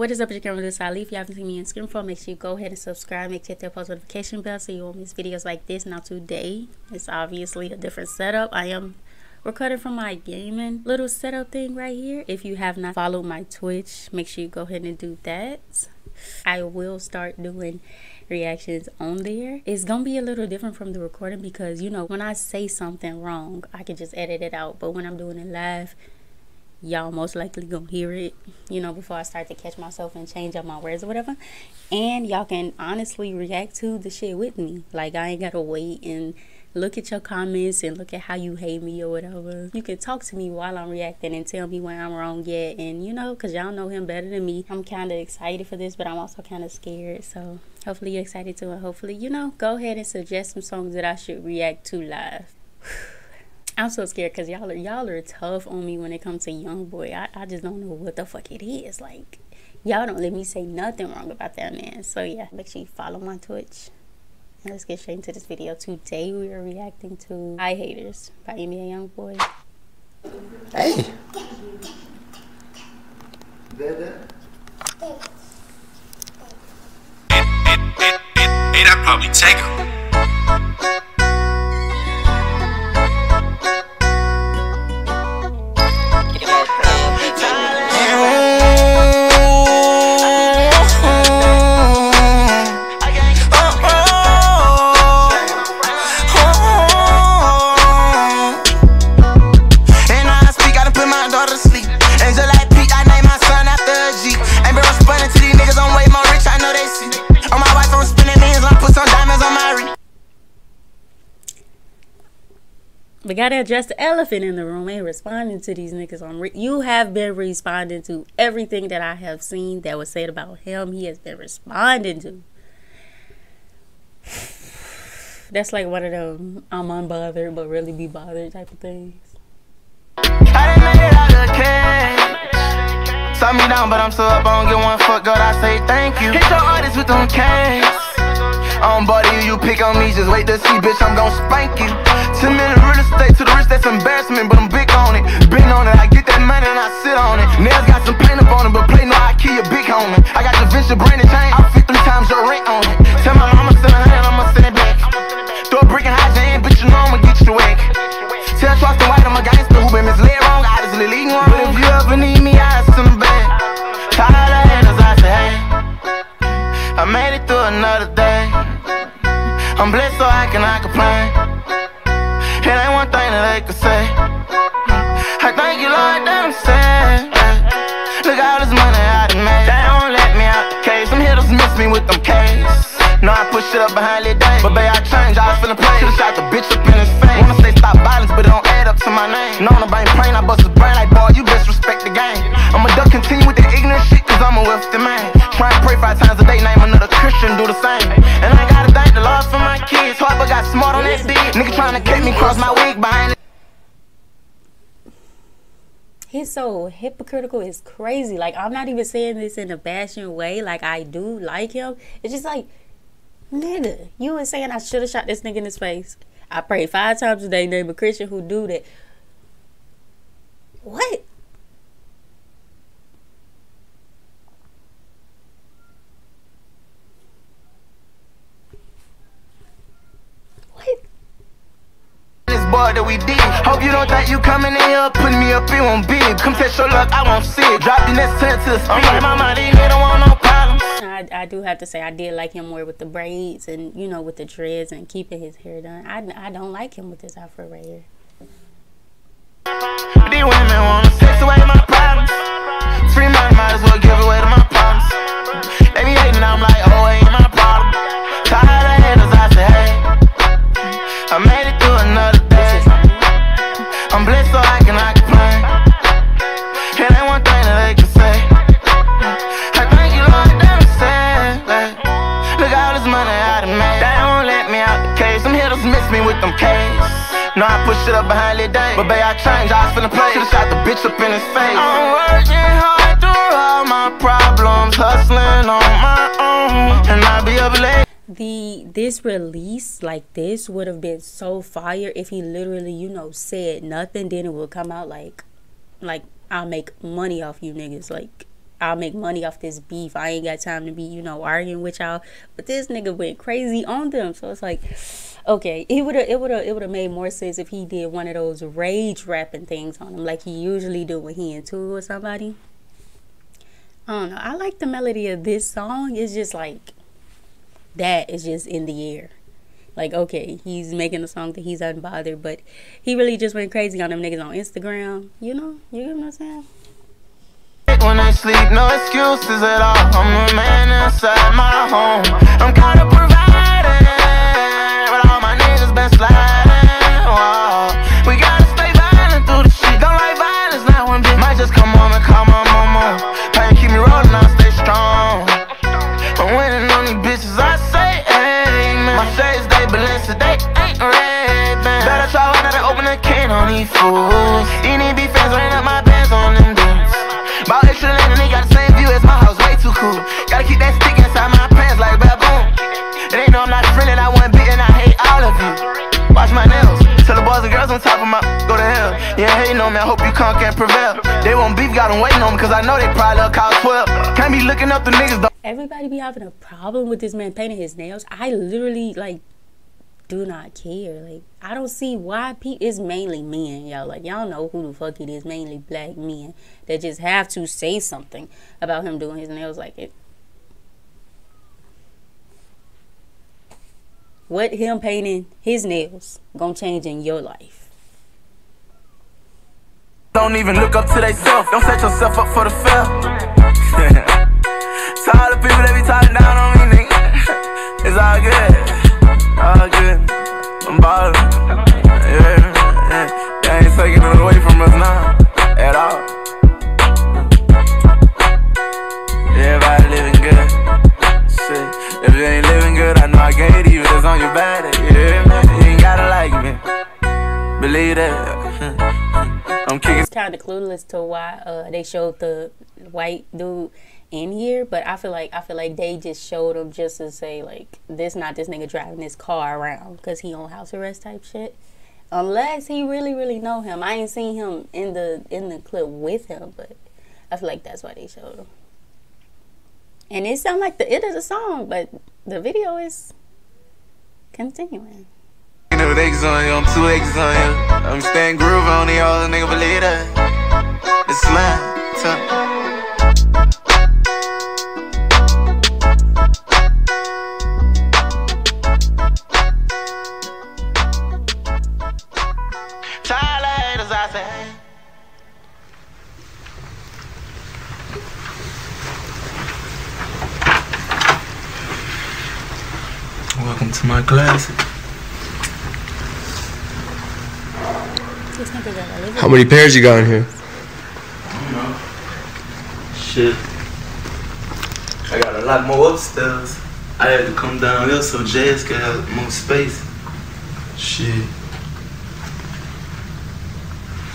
What is up, your camera? This is Ali. If you haven't seen me on screen before, make sure you go ahead and subscribe. Make sure to hit that post notification bell so you won't miss videos like this. Now today, it's obviously a different setup. I am recording from my gaming little setup thing right here. If you have not followed my Twitch, make sure you go ahead and do that. I will start doing reactions on there. It's gonna be a little different from the recording because you know when I say something wrong, I can just edit it out. But when I'm doing it live, y'all most likely gonna hear it, you know, before I start to catch myself and change up my words or whatever. And y'all can honestly react to the shit with me. Like I ain't gotta wait and look at your comments and look at how you hate me or whatever. You can talk to me while I'm reacting and tell me where I'm wrong yet. And you know, cause y'all know him better than me. I'm kind of excited for this, but I'm also kind of scared. So hopefully you're excited too. And hopefully, you know, go ahead and suggest some songs that I should react to live. I'm so scared because y'all are y'all are tough on me when it comes to young boy. I, I just don't know what the fuck it is. Like y'all don't let me say nothing wrong about that man. So yeah, make sure you follow my Twitch. And let's get straight into this video. Today we are reacting to Hi Haters by NBA Youngboy. Hey. Hey, that probably take him. Gotta address the elephant in the room. Ain't responding to these niggas. On re- you have been responding to everything that I have seen that was said about him. He has been responding to. That's like one of them I'm unbothered but really be bothered type of things. Saw me down, but I'm still up, I don't get one fuck, God, I say thank you. Hit your artist with them cash. Pick on me, just wait to see, bitch, I'm gon' spank you. Ten million real estate to the rich, that's embarrassment, but I'm big on it. Been on it, I get that money and I sit on it. Nails got some paint up on it, but play no I key a big homie. I got the Vinci branded chain, I fit three times your rent on it. Tell my mama send hand, I'ma send it back. Throw a brick in high jam, bitch, you know I'ma get you whack. Tell Charleston White I'm a gangster who been misled wrong, I just leading wrong. But if you ever need me, I'll send back. Tired of I say, hey. I made it through another day. I'm blessed so I cannot complain. It ain't one thing that they could say. I thank you, Lord, that I'm sad. Look at all this money I done made. They don't let me out the case. Some hitters miss me with them K's. No, I push it up behind the day. But babe, I change, I was feeling play. Should've shot the bitch up in his face. Wanna say stop violence, but it don't add up to my name. No, nobody plain, I bust his brain like, boy, you disrespect the game. I'ma duck continue with the ignorant shit, cause I'm a the man. Try and pray five times trying to cut me my wig. He's so hypocritical. It's crazy. Like I'm not even saying this in a bashing way. Like I do like him. It's just like, nigga, you was saying I should have shot this nigga in his face. I pray five times a day. Name a Christian who do that. What? This boy that we did. Hope you don't think you coming in here putting me up in one big. Come test your luck, I won't see it. Drop the next turn to the speed. I'm like, mama, these niggas don't want no problems. I, I do have to say I did like him more with the braids and you know with the dreads and keeping his hair done. I, I don't like him with this afro right here. These women wanna sex away my No, I push it up behind the day. But babe, I changed, I was finna play. Should've shot the bitch up in his face. I'm working hard through all my problems, hustling on my own, and I be up late. the this release like this would have been so fire if he literally you know said nothing then it would come out like like i'll make money off you niggas like I'll make money off this beef. I ain't got time to be, you know, arguing with y'all. But this nigga went crazy on them. So it's like, okay, it would have it would have it would have made more sense if he did one of those rage rapping things on him like he usually do when he and two with somebody. I don't know. I like the melody of this song. It's just like that is just in the air. Like, okay, he's making a song that he's unbothered, but he really just went crazy on them niggas on Instagram. You know? You get what I'm saying? When I sleep, no excuses at all. I'm the man inside my home. I'm Whoa. We gotta stay violent through the shit. Don't like violence, not one bit. Might just come home and call my mama. Pain keep me rolling, I'll stay strong. I'm winning on these bitches, I say amen. My shades, they Balenciaga, they ain't red band. Better try hard not to open a can on these fools. Need be fans, ran up my pants on them dudes. About extra land and they got the same view as my house, way too cool. Gotta keep that stick inside my pants like baboon. They know I'm not friendly, I want beaten, I hate all of you. Watch my nails. Tell the boys and girls on top of my go to hell. Yeah, hating on me, I hope you conquer and prevail. They won't beef, got them waiting on me, cause I know they probably call 12. Can't be looking up the niggas though. Everybody be having a problem with this man painting his nails. I literally like do not care. Like I don't see why people. It's mainly men, y'all. Like y'all know who the fuck it is. Mainly black men that just have to say something about him doing his nails. Like it. What him painting his nails gonna change in your life? Don't even look up to they self. Don't set yourself up for the fail. all the people that be talking down on me, nigga. It's all good. All good. I'm ballin'. Yeah, yeah. They ain't taking it away from us now. Kind of clueless to why uh, they showed the white dude in here, but I feel like I feel like they just showed him just to say like this not this nigga driving this car around because he on house arrest type shit. Unless he really really know him, I ain't seen him in the in the clip with him, but I feel like that's why they showed him. And it sound like the it is a song, but the video is continuing. You X on you, I'm two X on you. I'm staying groove on the all nigga believe that. It's slam. How many pairs you got in here? Shit. I got a lot more upstairs. I had to come down here so Jazz could have more space. Shit.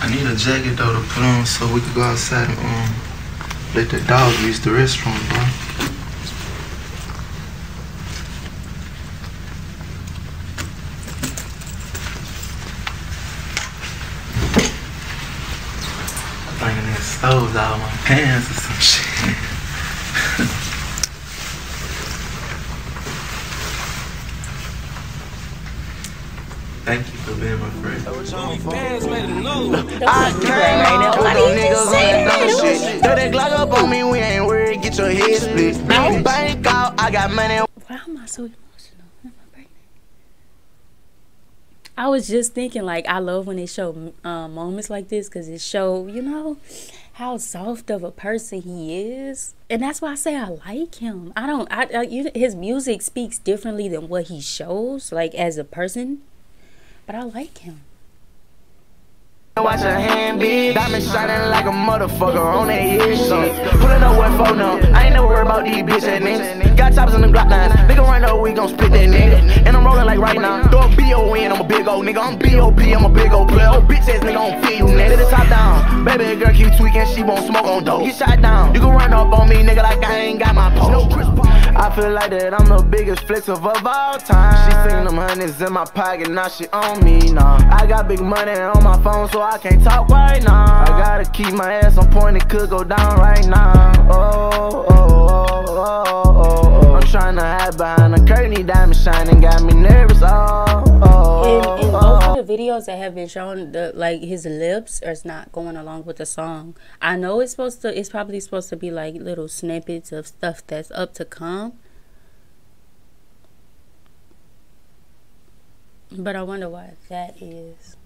I need a jacket though to put on so we could go outside and um let the dog use the restroom, bro. In stoves out of my pants or some shit. Thank you for being my friend. I came out with them niggas on that dumb shit. Throw that Glock up on me, we ain't worried, get your head split. Bank out, I got money. Why am I so emotional? Am I pregnant? I was just thinking, like, I love when they show um, moments like this because it show, you know, how soft of a person he is, and that's why I say I like him. I don't, I, I you, his music speaks differently than what he shows, like as a person, but I like him. Watch her hand big. Diamond shining like a motherfucker on that ear shit. Pulling up what for now. I ain't never worried about these bitch ass niggas. Got choppers in them Glock nines. Gon' run up, we gon' split that nigga. And I'm rolling like right now. Throw a B.O. in, I'm a big old nigga. I'm B.O.P. I'm a big old player. Oh, bitch ass nigga, don't feel you, nigga. The top down. Baby girl keep tweaking, she won't smoke on dope. Get shot down. You can run up on me, nigga, like I ain't got my pole. I feel like that I'm the biggest flex of of all time. She seen them hundreds in my pocket, now she on me now. I got big money on my phone, so I can't talk right now. I gotta keep my ass on point, it could go down right now. Oh, oh, oh, oh, oh, oh. I'm trying to hide behind a curtain, diamond shining, got me nervous. Oh, oh, in, in oh. both of oh. the videos that have been shown, the like his lips is not going along with the song. I know it's supposed to. It's probably supposed to be like little snippets of stuff that's up to come. But I wonder why that is.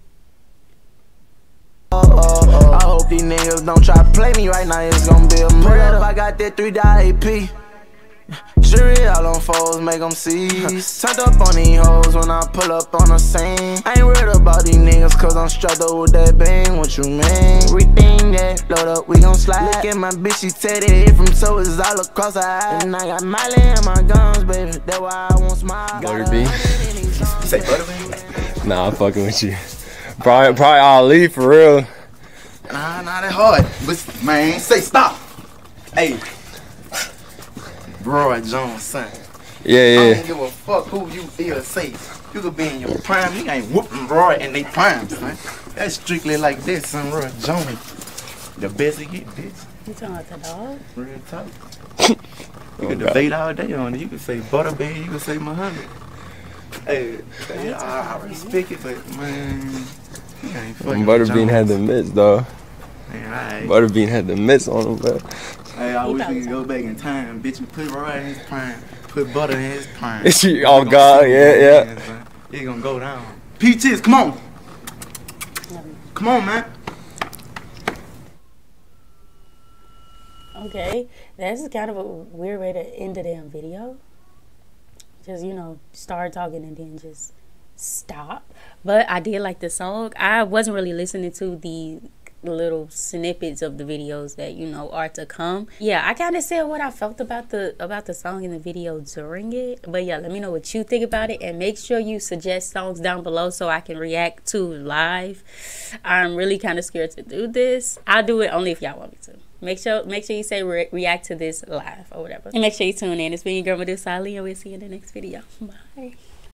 These niggas don't try to play me right now. It's gonna be a murder. I got that three dollar AP. Jury all on foes, make them see. Turned up on these hoes when I pull up on the scene. I ain't worried about these niggas, cause I'm strapped up with that bang. What you mean? Everything that load up, we gon' slide. Look at my bitch, she tatted it from so it's all across her eye. And I got Miley in my guns, baby. That's why I won't smile. Butter B. Say Butterbean? Nah, I'm fucking with you. Probably, probably Ali for real. Nah, nah, that hard. But man, say stop. Hey. Roy Jones, son. Yeah, yeah. I yeah. don't give a fuck who you feel say. You could be in your prime. You ain't whooping Roy in they prime, son. That's strictly like this, son. Roy Jones. The best he get, bitch. You talking about the dog? Real talk. You Oh, can God. debate all day on it. You can say Butterbean, you can say Muhammad. Hey, hey, I, I respect it, but man, you ain't fucking Butterbean had the mitts though. Man, alright. Butterbean had the mitts on him, bro. Hey, I He wish we could go back in time, bitch. and Put Roy in his prime, put Butter in his prime. Is she- We oh, God, yeah, yeah. happens, man. Gonna go down. Peaches, come on, come on, man. Okay, that's kind of a weird way to end the damn video. Just you know, start talking and then just stop. But I did like the song. I wasn't really listening to the little snippets of the videos that you know are to come. Yeah, I kind of said what I felt about the about the song in the video during it. But yeah, let me know what you think about it and make sure you suggest songs down below so I can react to live. I'm really kind of scared to do this. I'll do it only if y'all want me to. Make sure make sure you say re- react to this live or whatever. And make sure you tune in. It's been your girl Medusa and we'll see you in the next video. Bye.